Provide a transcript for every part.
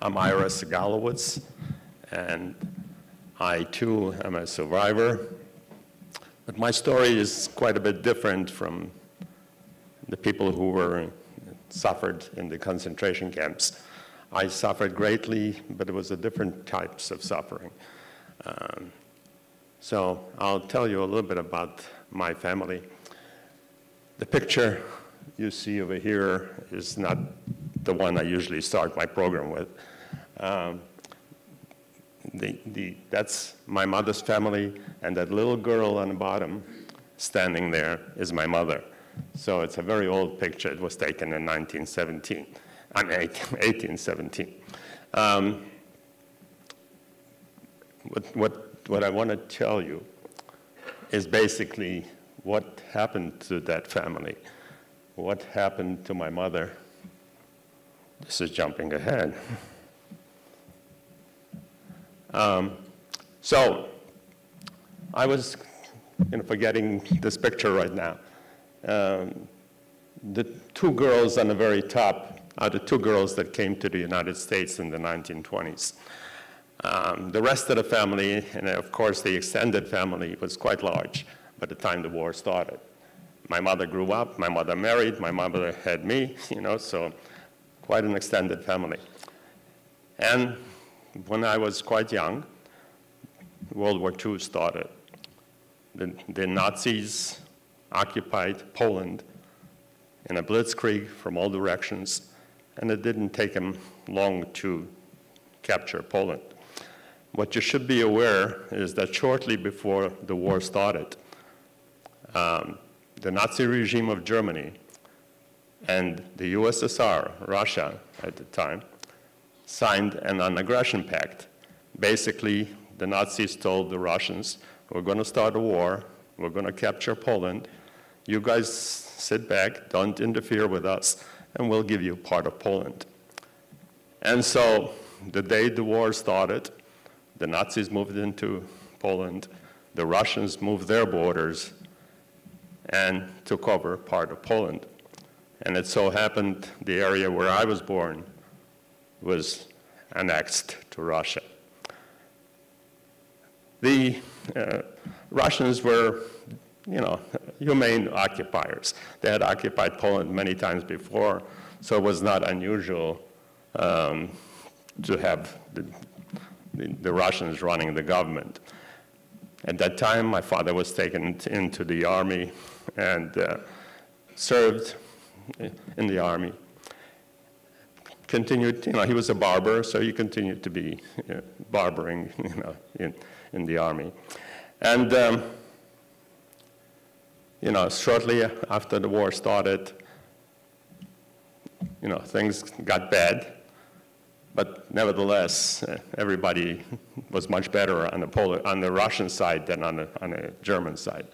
I'm Ira Segalowitz, and I too am a survivor. But my story is quite a bit different from the people who were suffered in the concentration camps. I suffered greatly, but it was a different types of suffering. Um, so I'll tell you a little bit about my family. The picture you see over here is not the one I usually start my program with. Um, the, the, that's my mother's family, and that little girl on the bottom standing there is my mother. So it's a very old picture. It was taken in 1917, I mean 1817. Um, what, what, what I want to tell you is basically what happened to that family, what happened to my mother. This is jumping ahead. Um, so I was you know, forgetting this picture right now. Um, the two girls on the very top are the two girls that came to the United States in the 1920s. Um, the rest of the family, and of course the extended family, was quite large by the time the war started. My mother grew up, my mother married, my mother had me, you know, so quite an extended family. And when I was quite young, World War II started. The, the Nazis occupied Poland in a blitzkrieg from all directions, and it didn't take them long to capture Poland. What you should be aware is that shortly before the war started, um, the Nazi regime of Germany and the USSR, Russia at the time, signed an non-aggression pact. Basically, the Nazis told the Russians, we're going to start a war, we're going to capture Poland, you guys sit back, don't interfere with us, and we'll give you part of Poland. And so the day the war started, the Nazis moved into Poland, the Russians moved their borders and took over part of Poland. And it so happened the area where I was born was annexed to Russia. The uh, Russians were, you know, humane occupiers. They had occupied Poland many times before, so it was not unusual um, to have the, the, the, Russians running the government. At that time, my father was taken into the army and uh, served in the army continued, you know, he was a barber, so he continued to be you know, barbering, you know, in, in the army. And, um, you know, shortly after the war started, you know, things got bad, but nevertheless, uh, everybody was much better on the, Pol on the Russian side than on the, on the German side.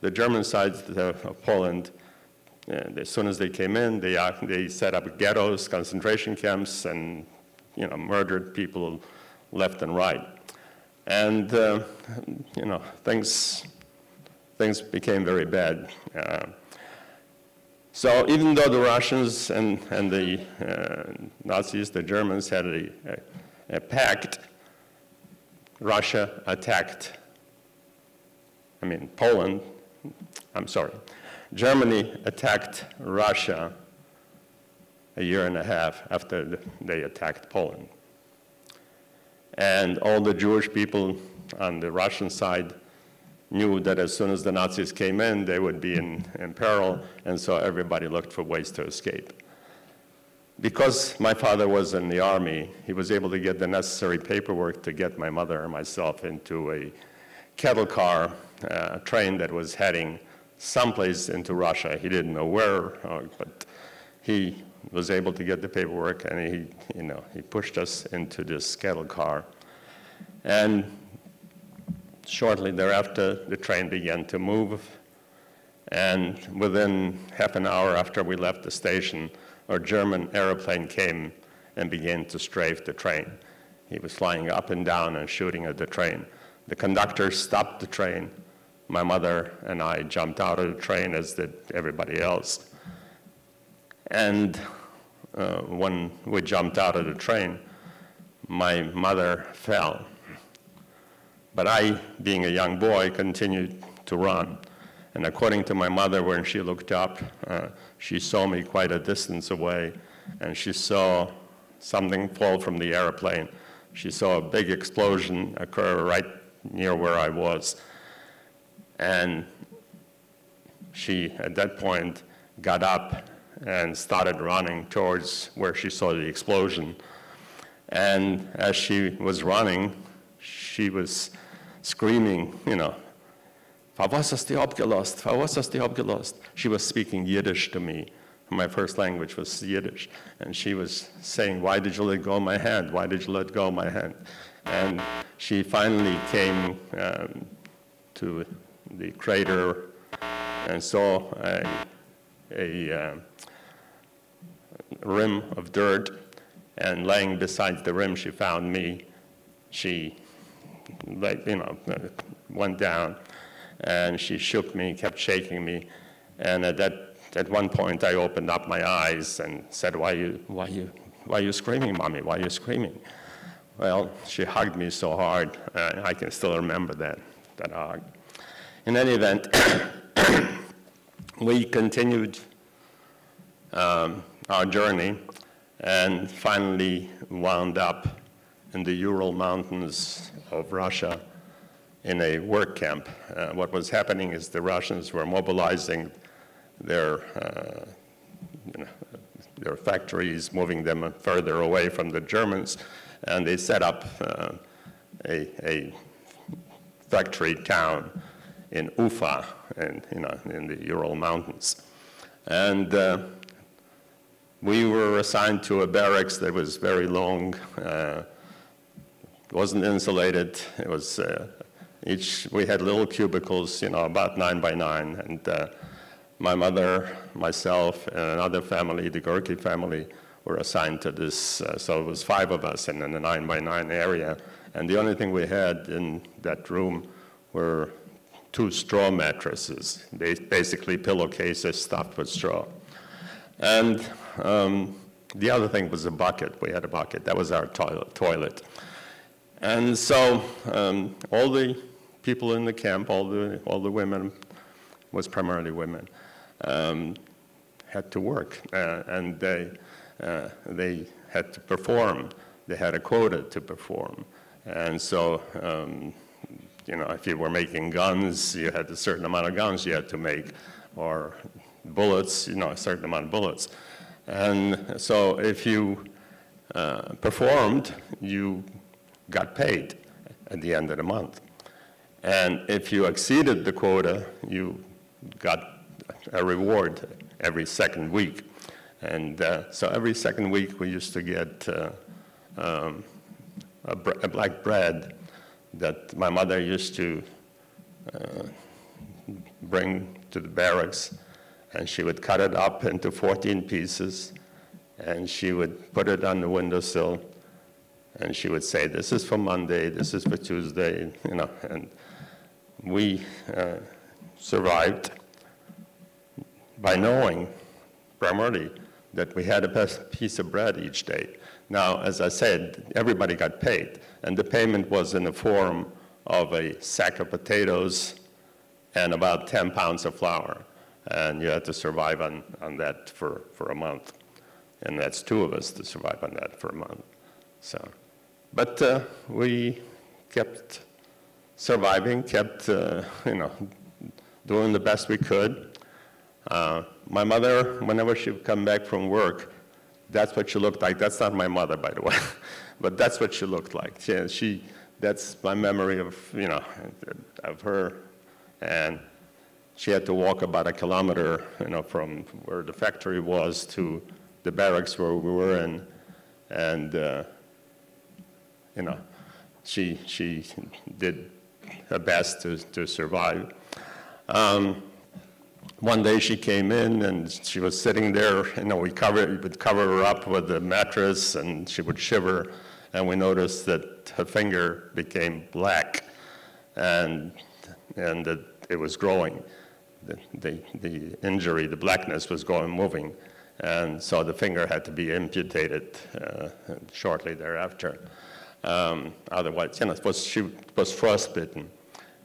The German side of Poland and as soon as they came in, they, uh, they set up ghettos, concentration camps, and you know, murdered people left and right. And uh, you know, things, things became very bad. Uh, so even though the Russians and, and the uh, Nazis, the Germans, had a, a, a pact, Russia attacked, I mean, Poland, I'm sorry, Germany attacked Russia a year and a half after they attacked Poland. And all the Jewish people on the Russian side knew that as soon as the Nazis came in, they would be in, in peril, and so everybody looked for ways to escape. Because my father was in the army, he was able to get the necessary paperwork to get my mother and myself into a cattle car, uh, train that was heading someplace into Russia. He didn't know where, uh, but he was able to get the paperwork and he, you know, he pushed us into this cattle car. And shortly thereafter, the train began to move. And within half an hour after we left the station, a German airplane came and began to strafe the train. He was flying up and down and shooting at the train. The conductor stopped the train my mother and I jumped out of the train, as did everybody else. And uh, when we jumped out of the train, my mother fell. But I, being a young boy, continued to run. And according to my mother, when she looked up, uh, she saw me quite a distance away, and she saw something fall from the airplane. She saw a big explosion occur right near where I was. And she, at that point, got up and started running towards where she saw the explosion. And as she was running, she was screaming, you know, was hast du abgelost? She was speaking Yiddish to me. My first language was Yiddish. And she was saying, why did you let go of my hand? Why did you let go of my hand? And she finally came um, to the crater and saw a, a uh, rim of dirt. And laying beside the rim, she found me. She, like, you know, went down and she shook me, kept shaking me. And at that, at one point, I opened up my eyes and said, "Why you, why you, why are you screaming, mommy? Why are you screaming?" Well, she hugged me so hard, uh, I can still remember that, that hug. In any event, we continued um, our journey and finally wound up in the Ural Mountains of Russia in a work camp. Uh, what was happening is the Russians were mobilizing their, uh, you know, their factories, moving them further away from the Germans, and they set up uh, a, a, factory town in Ufa, in, you know, in the Ural Mountains. And uh, we were assigned to a barracks that was very long, uh, wasn't insulated. It was uh, each, we had little cubicles, you know, about nine by nine. And uh, my mother, myself, and another family, the Gorky family, were assigned to this. Uh, so it was five of us in, in a nine by nine area. And the only thing we had in that room were two straw mattresses, basically pillowcases stuffed with straw. And um, the other thing was a bucket. We had a bucket. That was our toilet. toilet. And so um, all the people in the camp, all the, all the women, was primarily women, um, had to work. Uh, and they, uh, they had to perform. They had a quota to perform. And so, um, you know, if you were making guns, you had a certain amount of guns you had to make, or bullets, you know, a certain amount of bullets. And so if you uh, performed, you got paid at the end of the month. And if you exceeded the quota, you got a reward every second week. And uh, so every second week we used to get uh, um, a, a, black bread that my mother used to uh, bring to the barracks. And she would cut it up into 14 pieces and she would put it on the windowsill and she would say, this is for Monday, this is for Tuesday, you know, and we uh, survived by knowing primarily that we had a piece of bread each day. Now, as I said, everybody got paid, and the payment was in the form of a sack of potatoes and about 10 pounds of flour. And you had to survive on, on that for, for a month. And that's two of us to survive on that for a month. So, but uh, we kept surviving, kept, uh, you know, doing the best we could. Uh, my mother, whenever she would come back from work, that's what she looked like. That's not my mother, by the way, but that's what she looked like. She, she, that's my memory of, you know, of her. And she had to walk about a kilometer, you know, from where the factory was to the barracks where we were in. And, uh, you know, she, she did her best to, to survive. Um, one day she came in and she was sitting there, you know, we would cover her up with the mattress and she would shiver and we noticed that her finger became black and, and that it was growing. The, the, the injury, the blackness was going, moving. And so the finger had to be amputated uh, shortly thereafter. Um, otherwise, you know, was, she was frostbitten.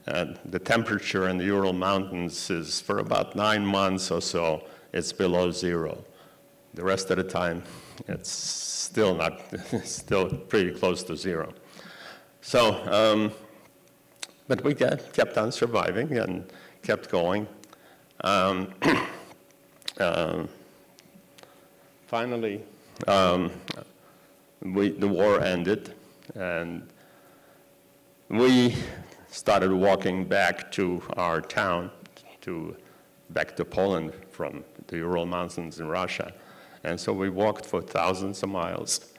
And the temperature in the Ural Mountains is for about nine months or so, it's below zero. The rest of the time, it's still not, still pretty close to zero. So, um, but we get, kept on surviving and kept going. Um, uh, finally, um, we, the war ended, and we started walking back to our town, to back to Poland from the Ural Mountains in Russia. And so we walked for thousands of miles,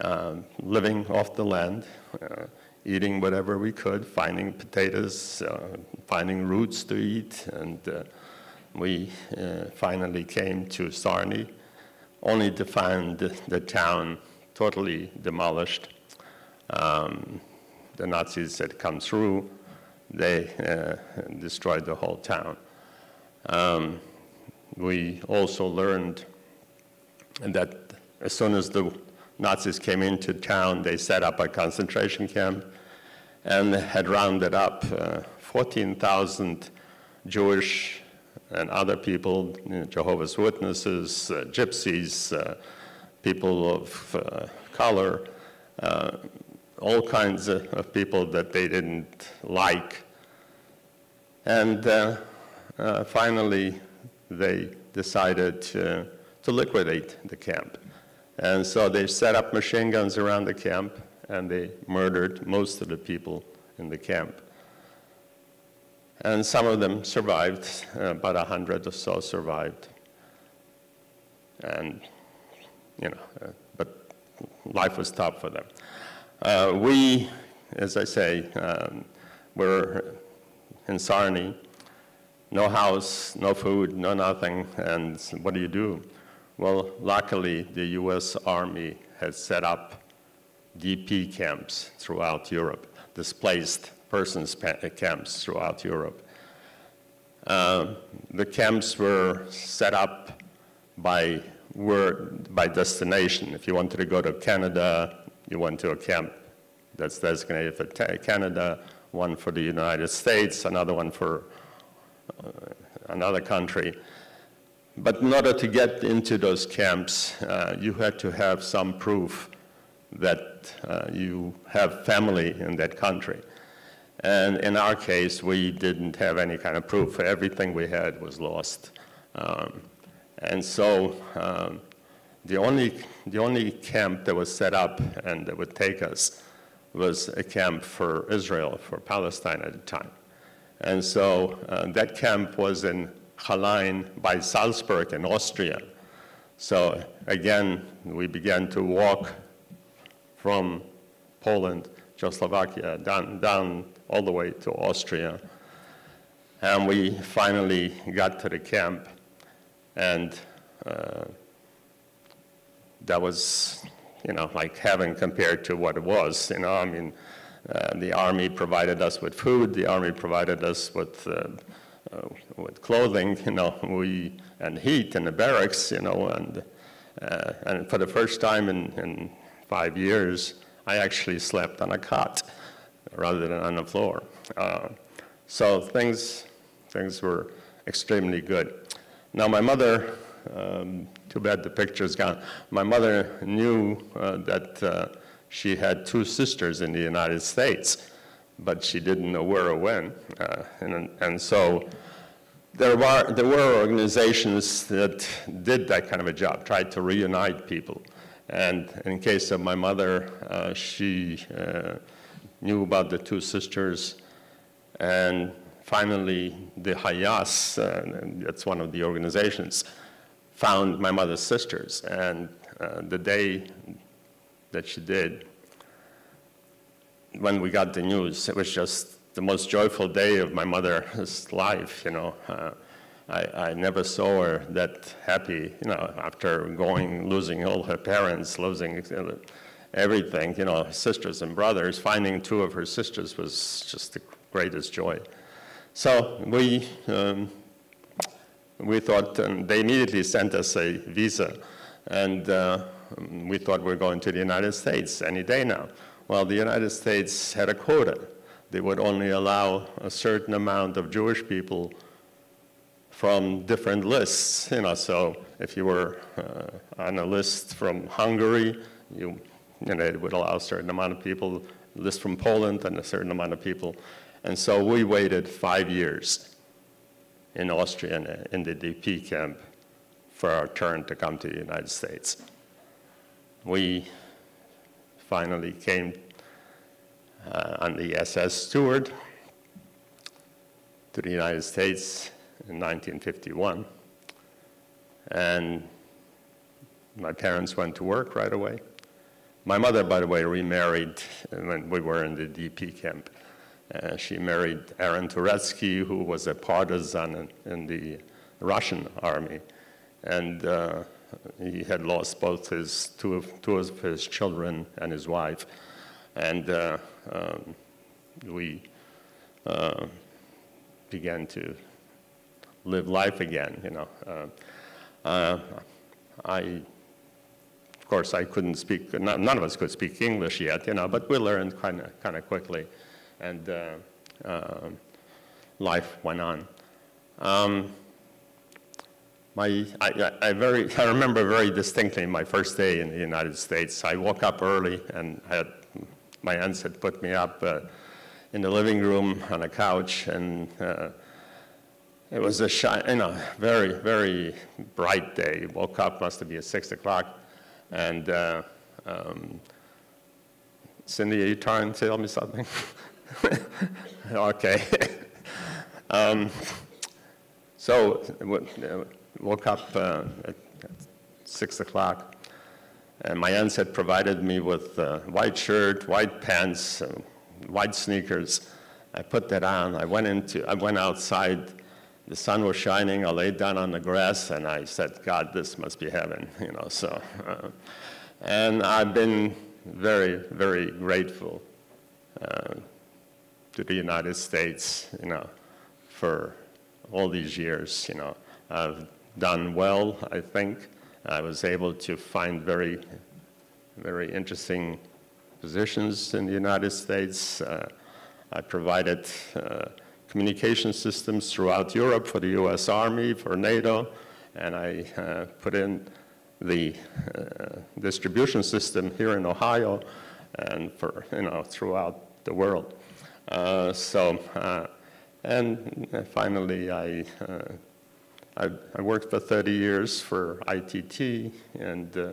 uh, living off the land, uh, eating whatever we could, finding potatoes, uh, finding roots to eat, and uh, we uh, finally came to Sarny, only to find the, the town totally demolished. Um, the Nazis had come through, they uh, destroyed the whole town. Um, we also learned that as soon as the Nazis came into town, they set up a concentration camp and had rounded up uh, 14,000 Jewish and other people, you know, Jehovah's Witnesses, uh, gypsies, uh, people of uh, color, uh, all kinds of, people that they didn't like. And uh, uh, finally, they decided to, to liquidate the camp. And so they set up machine guns around the camp and they murdered most of the people in the camp. And some of them survived, uh, about a hundred or so survived. And, you know, uh, but life was tough for them. Uh, we, as I say, um, were in Sarny, no house, no food, no nothing, and what do you do? Well, luckily, the US Army had set up DP camps throughout Europe, displaced persons camps throughout Europe. Uh, the camps were set up by, were by destination. If you wanted to go to Canada, you went to a camp that's designated for Canada, one for the United States, another one for uh, another country. But in order to get into those camps, uh, you had to have some proof that uh, you have family in that country. And in our case, we didn't have any kind of proof. Everything we had was lost. Um, and so um, the, only, the only camp that was set up and that would take us was a camp for Israel, for Palestine at the time. And so uh, that camp was in Hallein by Salzburg in Austria. So again, we began to walk from Poland, Czechoslovakia, down, down all the way to Austria. And we finally got to the camp, and uh, that was, you know, like heaven compared to what it was, you know, I mean, uh, the Army provided us with food, the Army provided us with, uh, uh, with clothing, you know, we, and heat in the barracks, you know, and, uh, and for the first time in, in five years, I actually slept on a cot rather than on the floor. Uh, so things, things were extremely good. Now my mother, um, too bad the picture's gone, my mother knew uh, that she had two sisters in the United States, but she didn't know where or when. Uh, and, and so there were, there were organizations that did that kind of a job, tried to reunite people. And in case of my mother, uh, she uh, knew about the two sisters. And finally, the HIAS, uh, that's one of the organizations, found my mother's sisters. And uh, the day that she did. When we got the news, it was just the most joyful day of my mother's life, you know. Uh, I, I, never saw her that happy, you know, after going, losing all her parents, losing everything, you know, sisters and brothers. Finding two of her sisters was just the greatest joy. So we, um, we thought, and they immediately sent us a visa. And uh, um, we thought we are going to the United States any day now. Well, the United States had a quota. They would only allow a certain amount of Jewish people from different lists. You know, so if you were uh, on a list from Hungary, you, you know, it would allow a certain amount of people, list from Poland and a certain amount of people. And so we waited five years in Austria in, in the DP camp for our turn to come to the United States. We finally came uh, on the SS Stewart to the United States in 1951. And my parents went to work right away. My mother, by the way, remarried when we were in the DP camp. Uh, she married Aaron Turetsky, who was a partisan in, in the Russian army. And uh, he had lost both his two of, two of his children and his wife. And uh, um, we uh, began to live life again, you know. Uh, uh, I, of course, I couldn't speak, none of us could speak English yet, you know, but we learned kind of kind of quickly, and uh, um, life went on. Um, my, I, I, very, I remember very distinctly my first day in the United States. I woke up early and had, my aunts had put me up uh, in the living room on a couch and uh, it was a shy, you know, very, very bright day. Woke up, must have been at six o'clock, and uh, um, Cindy, are you trying to tell me something? okay. um, so woke up uh, at, at, six o'clock, and my aunts had provided me with a white shirt, white pants, uh, white sneakers. I put that on. I went into, I went outside the sun was shining. I laid down on the grass and I said, God, this must be heaven, you know. So, uh, and I've been very, very grateful uh, to the United States, you know, for all these years. You know, I've done well, I think. I was able to find very, very interesting positions in the United States. Uh, I provided uh, communication systems throughout Europe for the US Army, for NATO, and I uh, put in the uh, distribution system here in Ohio and for, you know, throughout the world. Uh, so, uh, and finally, I, uh, I, I, worked for 30 years for ITT, and uh,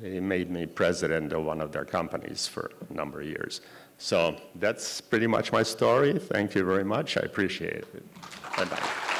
they made me president of one of their companies for a number of years. So that's pretty much my story. Thank you very much. I appreciate it. Bye-bye.